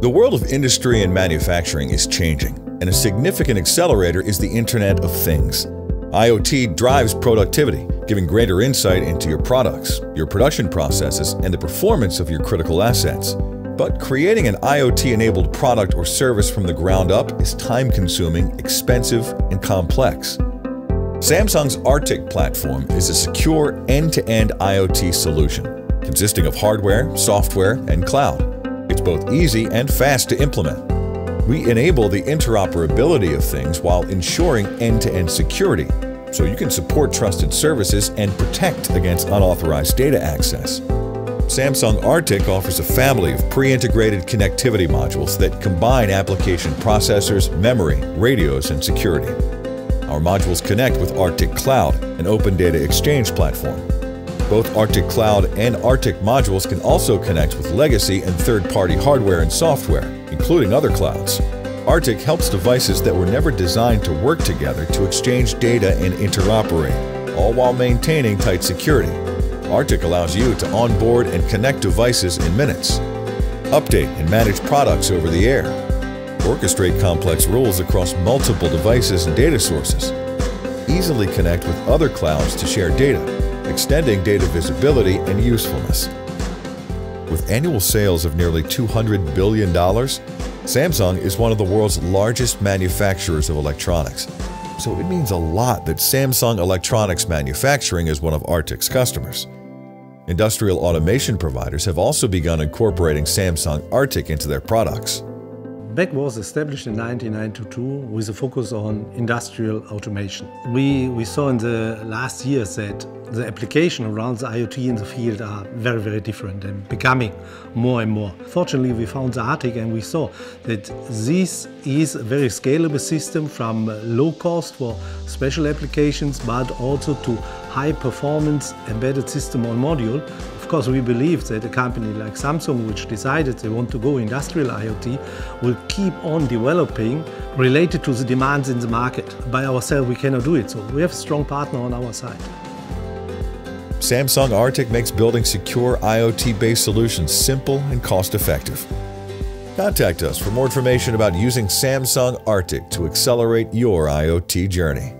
The world of industry and manufacturing is changing, and a significant accelerator is the Internet of Things. IoT drives productivity, giving greater insight into your products, your production processes, and the performance of your critical assets. But creating an IoT-enabled product or service from the ground up is time-consuming, expensive, and complex. Samsung's ARTIK platform is a secure end-to-end IoT solution, consisting of hardware, software, and cloud. Both easy and fast to implement. We enable the interoperability of things while ensuring end-to-end security, so you can support trusted services and protect against unauthorized data access. Samsung ARTIK offers a family of pre-integrated connectivity modules that combine application processors, memory, radios, and security. Our modules connect with ARTIK Cloud, an open data exchange platform. Both ARTIK Cloud and ARTIK modules can also connect with legacy and third-party hardware and software, including other clouds. ARTIK helps devices that were never designed to work together to exchange data and interoperate, all while maintaining tight security. ARTIK allows you to onboard and connect devices in minutes, update and manage products over the air, orchestrate complex rules across multiple devices and data sources, easily connect with other clouds to share data, extending data visibility and usefulness. With annual sales of nearly $200 billion, Samsung is one of the world's largest manufacturers of electronics. So it means a lot that Samsung Electronics Manufacturing is one of ARTIK's customers. Industrial automation providers have also begun incorporating Samsung ARTIK into their products. BEC was established in 1992 with a focus on industrial automation. We, we saw in the last years that the application around the IoT in the field are very, very different and becoming more and more. Fortunately, we found the ARTIK and we saw that this is a very scalable system from low cost for special applications, but also to high performance embedded system on module Of course, we believe that a company like Samsung, which decided they want to go industrial IoT, will keep on developing related to the demands in the market. By ourselves, we cannot do it, so we have a strong partner on our side. Samsung ARTIK makes building secure IoT-based solutions simple and cost-effective. Contact us for more information about using Samsung ARTIK to accelerate your IoT journey.